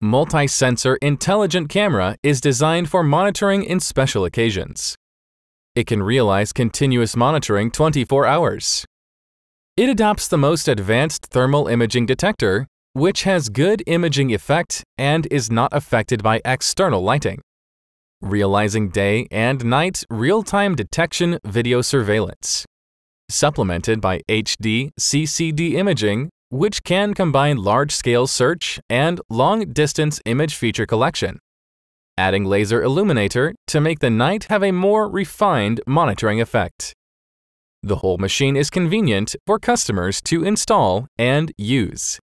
multi-sensor intelligent camera is designed for monitoring in special occasions. It can realize continuous monitoring 24 hours. It adopts the most advanced thermal imaging detector, which has good imaging effect and is not affected by external lighting, realizing day and night real-time detection video surveillance, supplemented by HD CCD imaging which can combine large-scale search and long-distance image feature collection, adding laser illuminator to make the night have a more refined monitoring effect. The whole machine is convenient for customers to install and use.